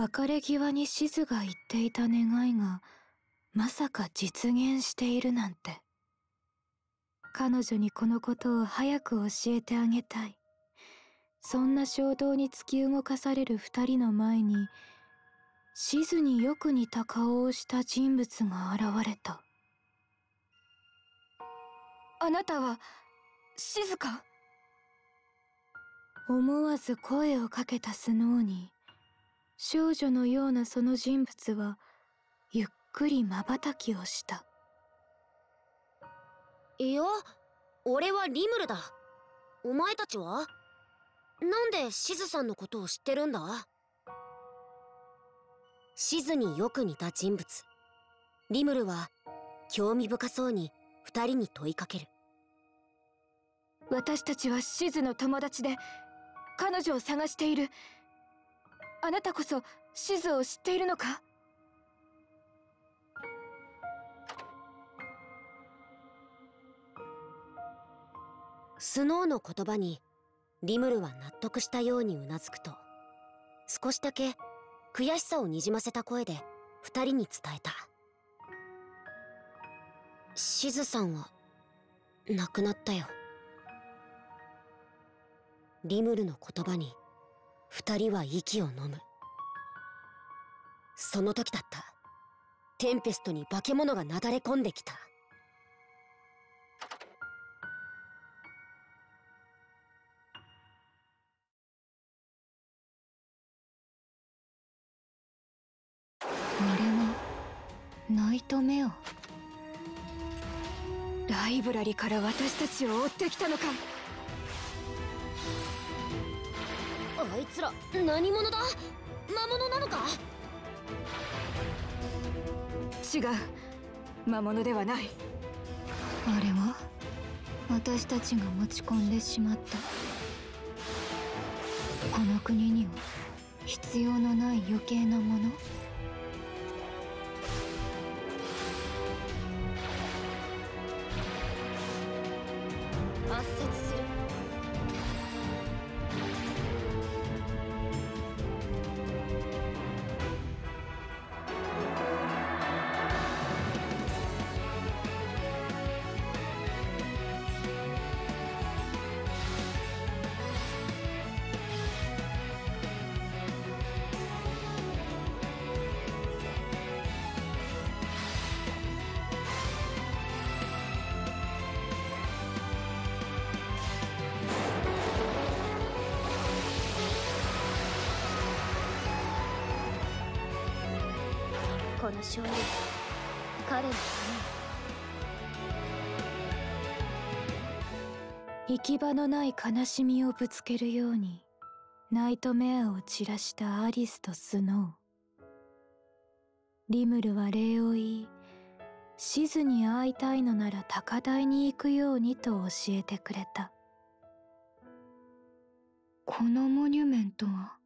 別れ際にシズが言っていた願いがまさか実現しているなんて。彼女にこのことを早く教えてあげたい。そんな衝動に突き動かされる二人の前にシズによく似た顔をした人物が現れた。あなたは静か？思わず声をかけたスノーに少女のようなその人物はゆっくり瞬きをした。いや俺はリムルだ。お前たちは？なんでシズさんのことを知ってるんだ？シズによく似た人物。リムルは興味深そうに二人に問いかける。私たちはシズの友達で彼女を探しているあなたこそシズを知っているのか？スノーの言葉にリムルは納得したようにうなずくと少しだけ悔しさをにじませた声で二人に伝えた。シズさんは亡くなったよ。リムルの言葉に二人は息を飲む。その時だった。テンペストに化け物がなだれ込んできた。あれもナイトメアライブラリから私たちを追ってきたのかあいつら何者だ？魔物なのか？違う。魔物ではない。あれは？私たちが持ち込んでしまった。この国には必要のない余計なもの？圧接この勝利は彼のため。行き場のない悲しみをぶつけるようにナイトメアを散らしたアリスとスノー。リムルは礼を言いシズに会いたいのなら高台に行くようにと教えてくれた。このモニュメントは？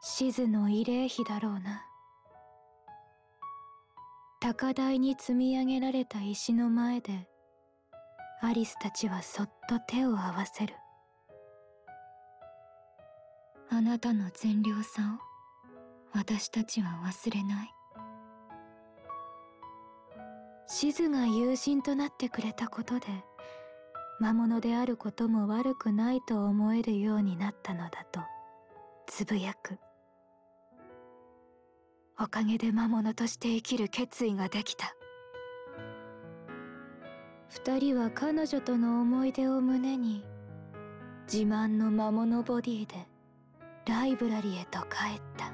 シズの慰霊碑だろうな。高台に積み上げられた石の前でアリスたちはそっと手を合わせる。あなたの善良さを私たちは忘れない。シズが友人となってくれたことで魔物であることも悪くないと思えるようになったのだとつぶやく。おかげで魔物として生きる決意ができた。二人は彼女との思い出を胸に自慢の魔物ボディでライブラリへと帰った。